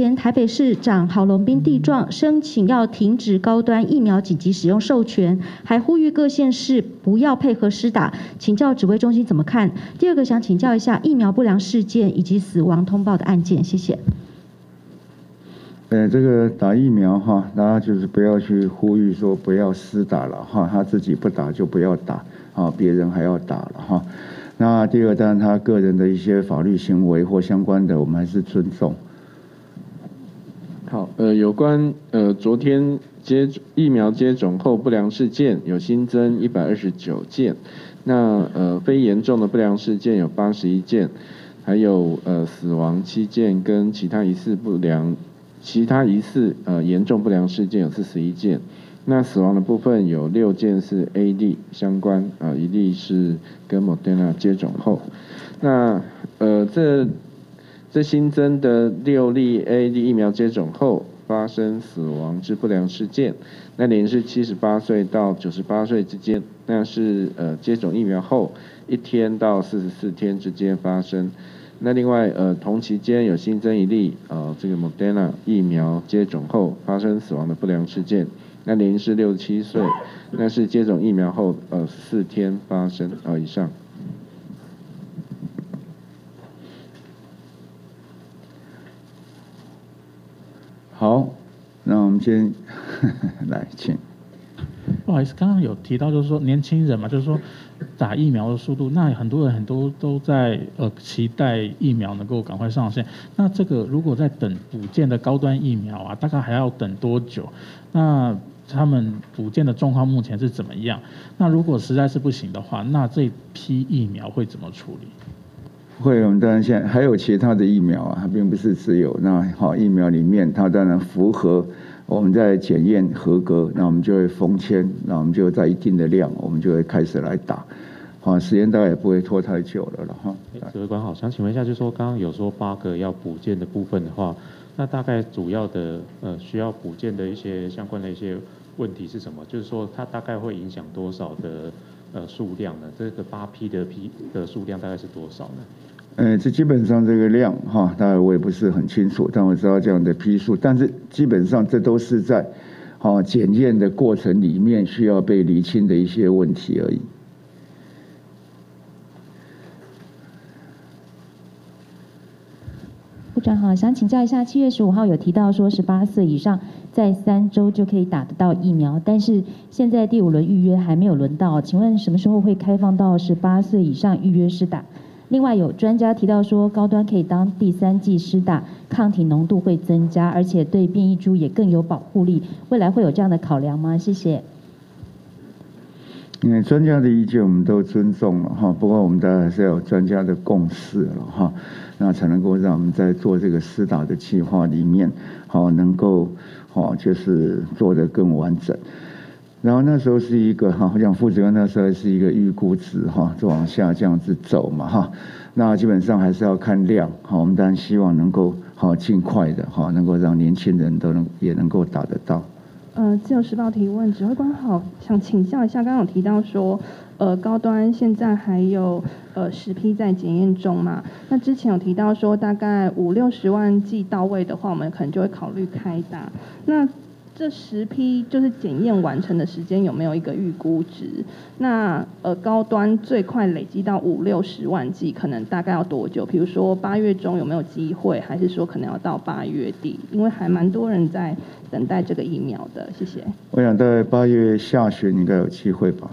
前台北市长郝龙斌地状申请要停止高端疫苗紧急使用授权，还呼吁各县市不要配合施打，请教指挥中心怎么看？第二个想请教一下疫苗不良事件以及死亡通报的案件，谢谢。呃，这个打疫苗哈，大家就是不要去呼吁说不要施打了哈，他自己不打就不要打，啊，别人还要打了哈。那第二，当然他个人的一些法律行为或相关的，我们还是尊重。呃，有关呃昨天接疫苗接种后不良事件有新增一百二十九件，那呃非严重的不良事件有八十一件，还有呃死亡七件跟其他疑似不良。其他疑似呃严重不良事件有四十一件，那死亡的部分有六件是 A D 相关啊，一例是跟莫德纳接种后，那呃这这新增的六例 A D 疫苗接种后发生死亡之不良事件，那年是七十八岁到九十八岁之间，那是呃接种疫苗后一天到四十四天之间发生。那另外，呃，同期间有新增一例，呃，这个 Moderna 疫苗接种后发生死亡的不良事件，那年龄是六十七岁，那是接种疫苗后，呃，四天发生，呃以上。好，那我们先 来请。不好意思，刚刚有提到就是说年轻人嘛，就是说。打疫苗的速度，那很多人很多都在呃期待疫苗能够赶快上线。那这个如果在等补建的高端疫苗啊，大概还要等多久？那他们补建的状况目前是怎么样？那如果实在是不行的话，那这批疫苗会怎么处理？会，我们当然现在还有其他的疫苗啊，它并不是只有那好疫苗里面，它当然符合我们在检验合格，那我们就会封签，那我们就在一定的量，我们就会开始来打。好，时间大概也不会拖太久了了哈。指挥官好，想请问一下，就是说刚刚有说八个要补件的部分的话，那大概主要的呃需要补件的一些相关的一些问题是什么？就是说它大概会影响多少的呃数量呢？这个八批的批的数量大概是多少呢？呃，这基本上这个量哈，当然我也不是很清楚，但我知道这样的批数，但是基本上这都是在好检验的过程里面需要被厘清的一些问题而已。部长好，想请教一下，七月十五号有提到说十八岁以上在三周就可以打得到疫苗，但是现在第五轮预约还没有轮到，请问什么时候会开放到十八岁以上预约施打？另外有专家提到说高端可以当第三剂施打，抗体浓度会增加，而且对变异株也更有保护力，未来会有这样的考量吗？谢谢。因为专家的意见我们都尊重了哈，不过我们当然还是要有专家的共识了哈，那才能够让我们在做这个施打的计划里面，好能够好就是做得更完整。然后那时候是一个哈，我想副主任那时候是一个预估值哈，就往下这样子走嘛哈，那基本上还是要看量哈，我们当然希望能够好尽快的哈，能够让年轻人都能也能够打得到。呃，自由时报提问，指挥官好，想请教一下，刚刚有提到说，呃，高端现在还有呃十批在检验中嘛？那之前有提到说，大概五六十万剂到位的话，我们可能就会考虑开打。那这十批就是检验完成的时间有没有一个预估值？那呃高端最快累积到五六十万剂，可能大概要多久？比如说八月中有没有机会？还是说可能要到八月底？因为还蛮多人在等待这个疫苗的。谢谢。我想在八月下旬应该有机会吧？